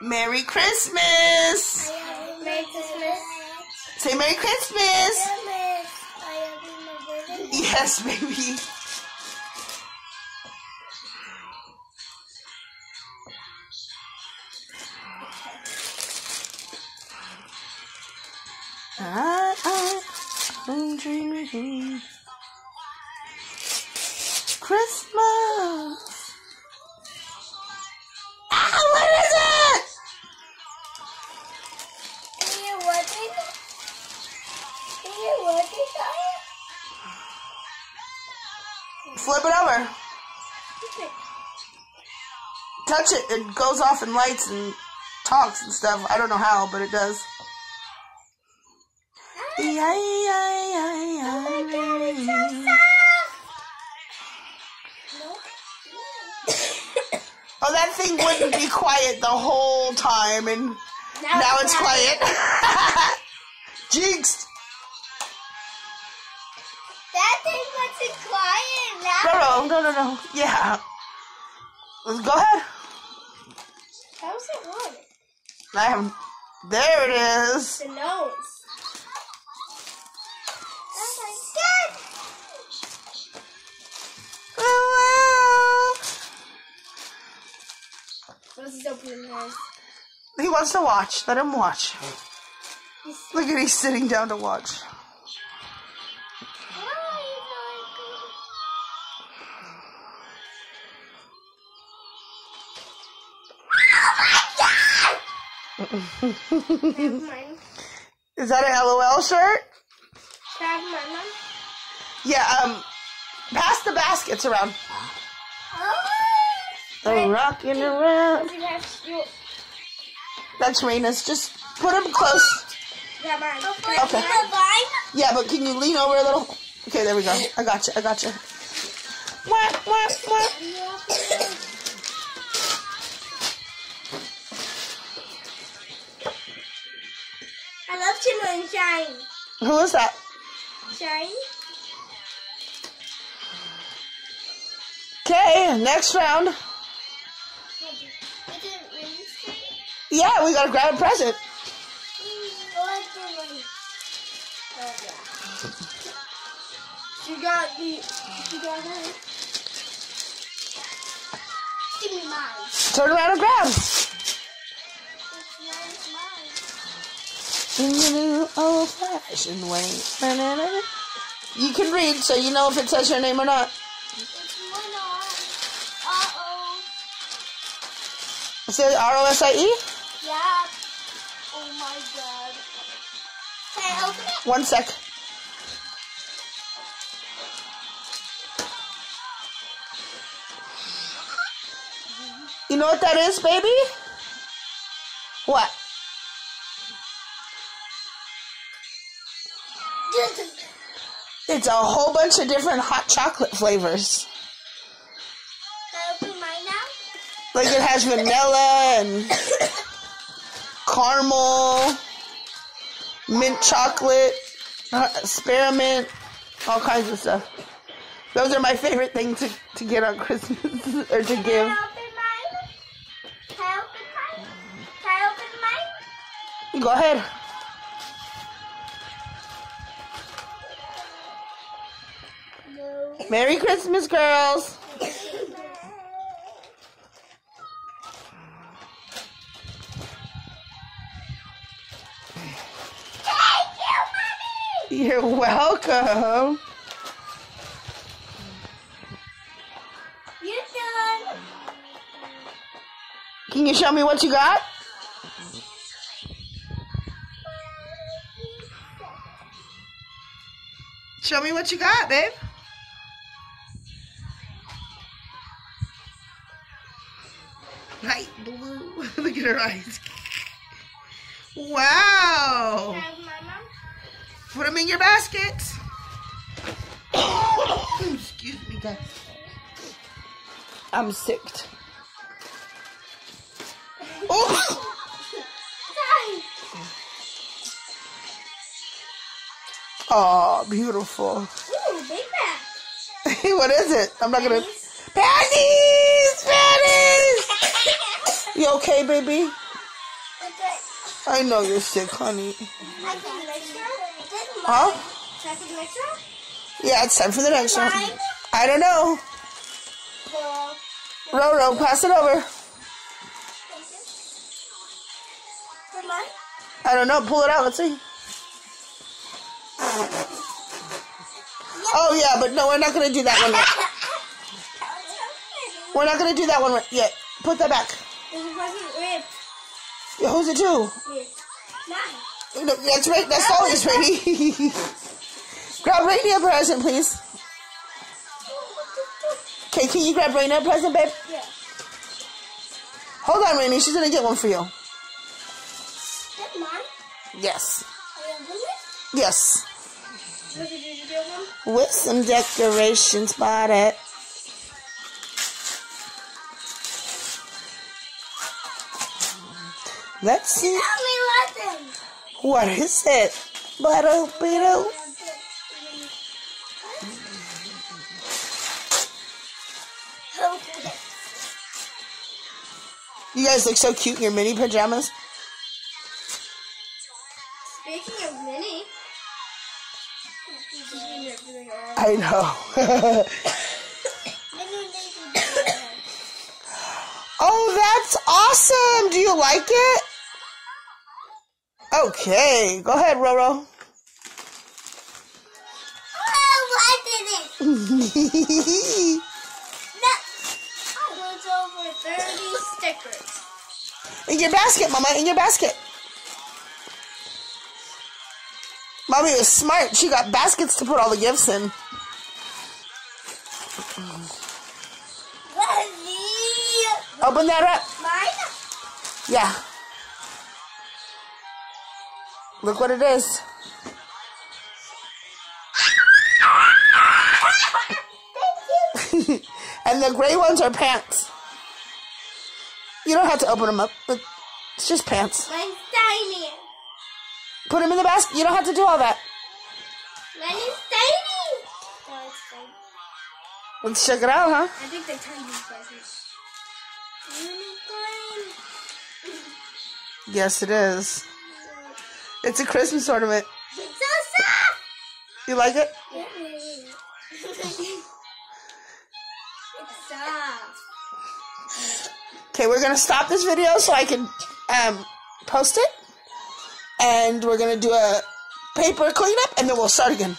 Merry Christmas! Merry Christmas. Say Merry Christmas! Christmas. I have my birthday. Yes, baby. I, I, I'm dreaming. Christmas. Flip it over. Touch it. It goes off and lights and talks and stuff. I don't know how, but it does. Oh god, it's so soft! Oh, that thing wouldn't be quiet the whole time, and now it's quiet. Jinxed. No, no, no, no, no. Yeah. Let's go ahead. how's it on? I have. There it is. The nose. Oh my god! Let's just open the nose. He wants to watch. Let him watch. Look at he's sitting down to watch. Is that a LOL shirt? Grab my mom. Yeah, um, pass the baskets around. Oh! Oh, rocking around. You have you That's Raina's. Just put them close. grab mine. Okay. Yeah, but can you lean over a little? Okay, there we go. I got you. I got you. Wah, wah, wah. I love Shimmer and Shine. Who is that? Shine? Okay, next round. Is it Wednesday? Yeah, we gotta grab a present. You got the. You got her. Give me mine. Turn around and grab. In the new old fashioned way. Na-na-na. You can read so you know if it says your name or not. It's. Uh oh. It says R O S I E? Yeah. Oh my god. Can I open it? One sec. You know what that is, baby? What? It's a whole bunch of different hot chocolate flavors. Can I open mine now? Like it has vanilla and caramel, mint chocolate, uh, spearmint, all kinds of stuff. Those are my favorite things to, to get on Christmas or to Can give. I open Merry Christmas, girls. Thank you, Mommy! You're welcome. Can you show me what you got? Show me what you got, babe. Light blue. Look at her eyes. Wow. Have my mom? Put them in your basket. Excuse me, guys. I'm sick. Oh! Oh, beautiful. Ooh, big bag. what is it? I'm not gonna. Panties. You okay, baby? I know you're sick, honey. I can Huh? Can I? Yeah, it's time for the next one. I don't know. Roro, pass it over. I don't know. Pull it out. Let's see. Oh yeah, but no, we're not gonna do that one yet. We're not gonna do that one yet. Put that back. Present. Yeah, who's it to? Mine. That's right. That's always Rainy. grab Rainy a present, please. Okay, can you grab Rainy a present, babe? Yeah. Hold on, Rainy. She's gonna get one for you. That's mine. Yes. Are you open it? Yes. Look, did you get one? With some decorations bought it. Let's see. Tell me lesson. What is it? Bado Beetle. You guys look so cute in your mini pajamas. Speaking of mini, I know. that's awesome. Do you like it? Okay, go ahead, Roro. Oh, I did it! No. I was over 30 stickers. in your basket, Mama, in your basket. Mommy was smart. She got baskets to put all the gifts in. Oh, open that up. Mine? Yeah. Look what it is. Thank you. and the gray ones are pants. You don't have to open them up. but It's just pants. Mine's tiny. Put them in the basket. You don't have to do all that. Mine is tiny. No, it's tiny. Let's check it out, huh? I think they're tiny presents. Unicorn. Yes, it is. It's a Christmas ornament. It's so soft. You like it? it's soft. Okay, we're gonna stop this video so I can um, post it, and we're gonna do a paper cleanup, and then we'll start again.